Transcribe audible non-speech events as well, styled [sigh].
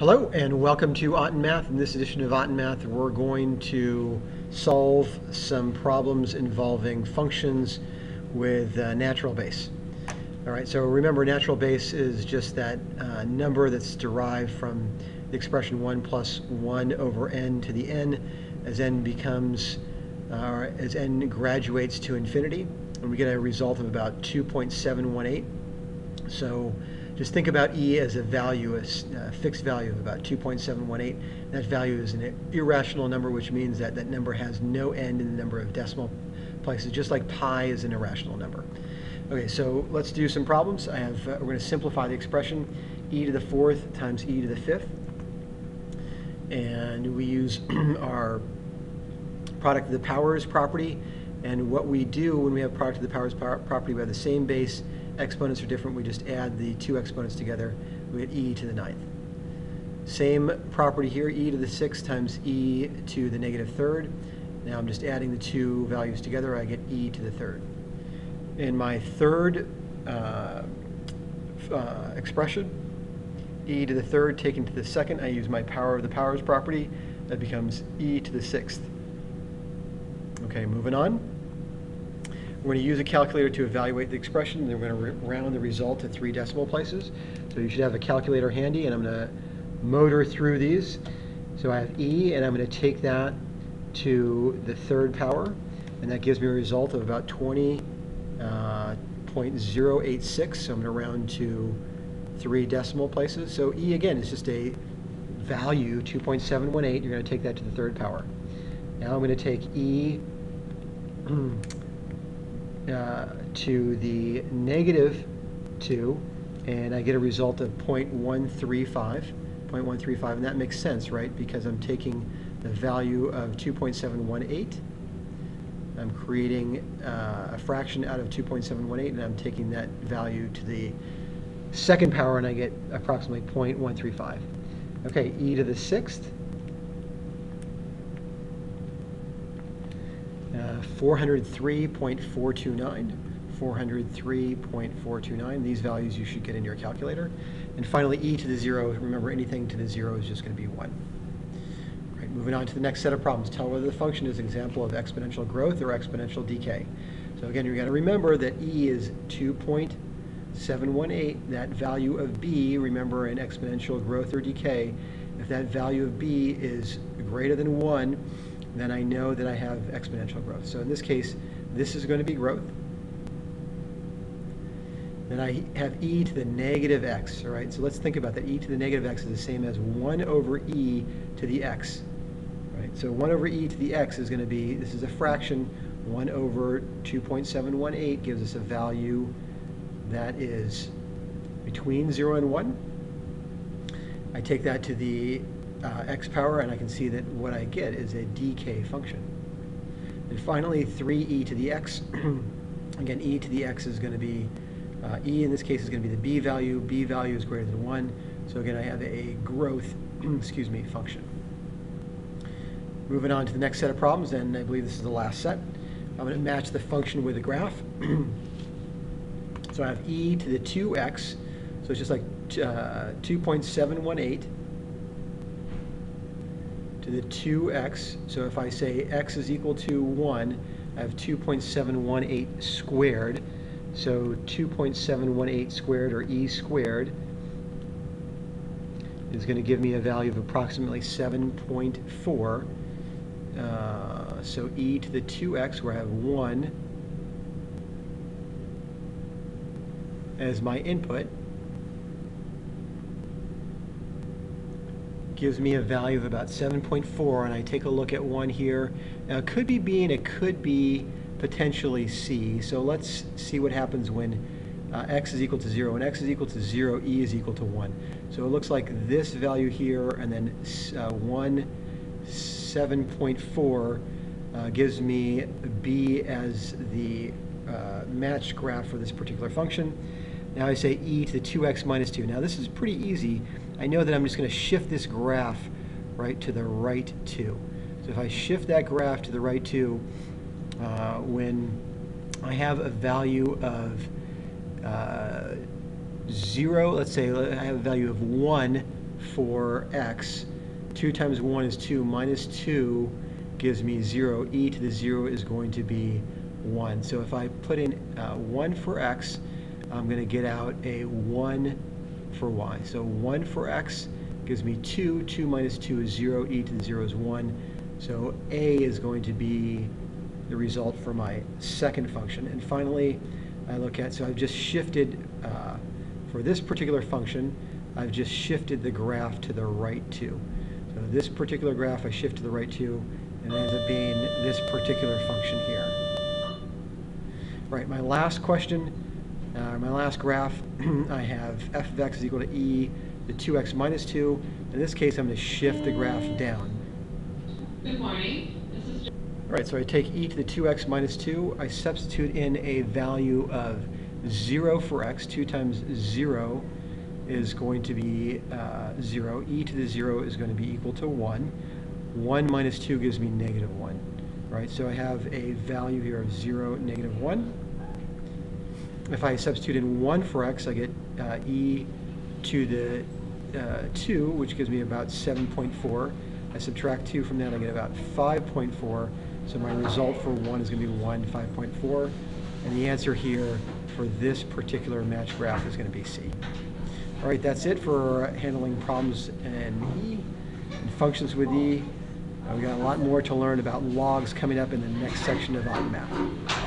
Hello and welcome to Auten Math. In this edition of Auten Math, we're going to solve some problems involving functions with uh, natural base. All right, so remember natural base is just that uh, number that's derived from the expression 1 plus 1 over n to the n as n becomes, uh, as n graduates to infinity, and we get a result of about 2.718. So just think about e as a value, a fixed value of about 2.718. That value is an irrational number, which means that that number has no end in the number of decimal places, just like pi is an irrational number. Okay, so let's do some problems. I have, uh, we're going to simplify the expression e to the fourth times e to the fifth. And we use [clears throat] our product of the powers property. And what we do when we have product of the powers property, we have the same base exponents are different, we just add the two exponents together, we get e to the ninth. Same property here, e to the sixth times e to the negative third. Now I'm just adding the two values together, I get e to the third. In my third uh, uh, expression, e to the third taken to the second, I use my power of the powers property, that becomes e to the sixth. Okay, moving on. We're going to use a calculator to evaluate the expression, and then we're going to round the result to three decimal places. So you should have a calculator handy, and I'm going to motor through these. So I have E, and I'm going to take that to the third power, and that gives me a result of about 20.086. Uh, so I'm going to round to three decimal places. So E, again, is just a value, 2.718. You're going to take that to the third power. Now I'm going to take E [clears throat] uh, to the negative 2, and I get a result of 0.135, 0.135, and that makes sense, right? Because I'm taking the value of 2.718, I'm creating uh, a fraction out of 2.718, and I'm taking that value to the second power, and I get approximately 0.135. Okay, e to the sixth, 403.429. 403.429. These values you should get in your calculator. And finally, e to the zero. Remember, anything to the zero is just going to be one. Right, moving on to the next set of problems. Tell whether the function is an example of exponential growth or exponential decay. So again, you're going to remember that e is 2.718. That value of b, remember in exponential growth or decay, if that value of b is greater than 1, then I know that I have exponential growth. So in this case, this is going to be growth. Then I have e to the negative x, all right? So let's think about that. e to the negative x is the same as 1 over e to the x, right? So 1 over e to the x is going to be, this is a fraction, 1 over 2.718 gives us a value that is between 0 and 1. I take that to the uh, x power, and I can see that what I get is a decay function. And finally, 3e to the x. [clears throat] Again, e to the x is going to be, uh, e in this case is going to be the b value. b value is greater than 1. So again, I have a growth, [clears throat] excuse me, function. Moving on to the next set of problems, and I believe this is the last set. I'm going to match the function with a graph. [clears throat] so I have e to the 2x, so it's just like uh, 2.718 to the 2x. So if I say x is equal to 1, I have 2.718 squared. So 2.718 squared, or e squared, is going to give me a value of approximately 7.4. Uh, so e to the 2x, where I have 1 as my input, gives me a value of about 7.4 and I take a look at one here. Now it could be B and it could be potentially C. So let's see what happens when uh, x is equal to 0. When x is equal to 0, e is equal to 1. So it looks like this value here and then uh, 1, 7.4 uh, gives me b as the uh, matched graph for this particular function. Now I say e to the 2x minus 2. Now this is pretty easy. I know that I'm just going to shift this graph right to the right 2. So if I shift that graph to the right 2, uh, when I have a value of uh, 0, let's say I have a value of 1 for x. 2 times 1 is 2, minus 2 gives me 0. e to the 0 is going to be 1. So if I put in uh, 1 for x, I'm going to get out a 1 for y. So 1 for x gives me 2. 2 minus 2 is 0. e to the 0 is 1. So a is going to be the result for my second function. And finally, I look at, so I've just shifted, uh, for this particular function, I've just shifted the graph to the right 2. So this particular graph I shift to the right 2, and it ends up being this particular function here. Right, my last question, uh, my last graph, [clears throat] I have f of x is equal to e to 2x minus 2. In this case, I'm going to shift the graph down. Good morning. This is All right, so I take e to the 2x minus 2. I substitute in a value of 0 for x. 2 times 0 is going to be uh, 0. e to the 0 is going to be equal to 1. 1 minus 2 gives me negative 1. Right, so I have a value here of 0, negative 1. If I substitute in 1 for x, I get uh, e to the uh, 2, which gives me about 7.4. I subtract 2 from that, I get about 5.4. So my result for 1 is going to be 1, 5.4. And the answer here for this particular match graph is going to be C. All right, that's it for handling problems in E and functions with E. Uh, we got a lot more to learn about logs coming up in the next section of Auten Math.